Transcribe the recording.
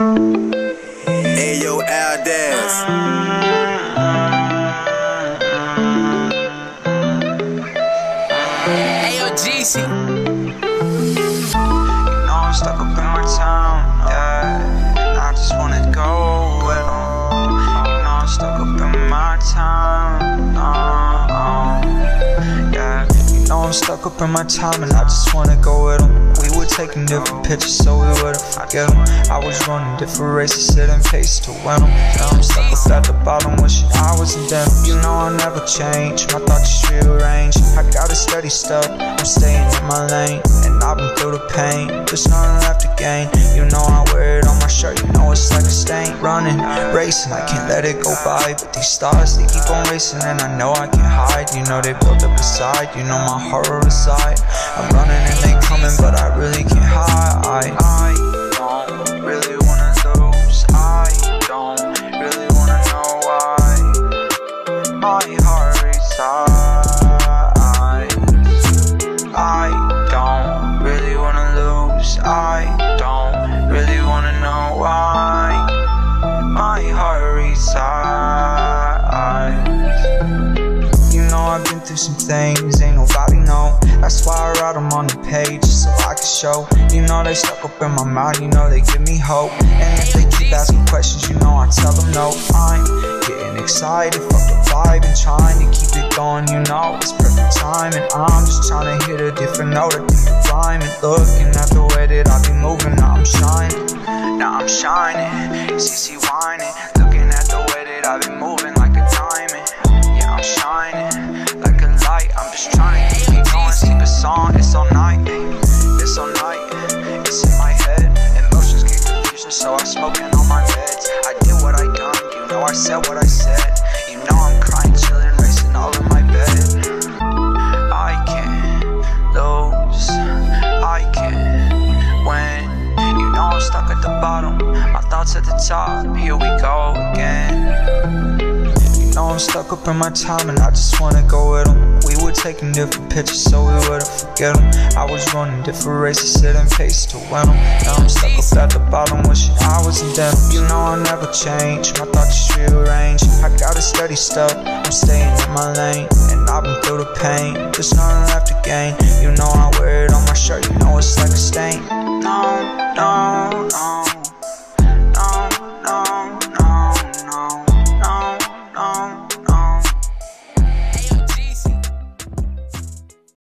Ayo, Aldez. Ayo, I'm stuck up in my time and I just wanna go with 'em. We were taking different pictures so we wouldn't forget 'em. I was running different races, setting pace to win 'em. Now I'm stuck up at the bottom, wishing I was in them. You know I'll never change, my thoughts just rearrange. I got a steady step, I'm staying in my lane. And I've been through the pain, there's nothing left to gain. You know I wear it on my shirt, you know it's like a stain. Running, racing, I can't let it go by. But these stars, they keep on racing, and I know I can't hide. You know they built up inside, you know my horror inside. I'm running and they coming, but I really can't hide. I don't really wanna lose, I don't really wanna know why. My You know I've been through some things, ain't nobody know. That's why I write them on the page so I can show. You know they stuck up in my mind, you know they give me hope. And if they keep asking questions, you know I tell them no. I'm getting excited, fuck the vibe and trying to keep it going. You know it's perfect time, and I'm just trying to hit a different note, a different rhyme. And looking at the way that I be moving, now I'm shining. Now I'm shining, song. It's all night, it's all night. It's in my head, emotions get confusion, so I'm smoking on my meds. I did what I done, you know I said what I said. You know I'm crying, chilling, racing all in my bed. I can't lose, I can't win. You know I'm stuck at the bottom, my thoughts at the top. Here we go again. You know I'm stuck up in my time and I just wanna go with 'em. We were taking different pictures so we wouldn't forget 'em. I was running different races, setting pace to win 'em. Now I'm stuck up at the bottom, wishing I was in them. You know I'll never change, my thoughts rearrange. I got a steady step, I'm staying in my lane. And I've been through the pain, there's nothing left to gain. You know I wear it on my shirt, you know it's like a stain. No, No, no,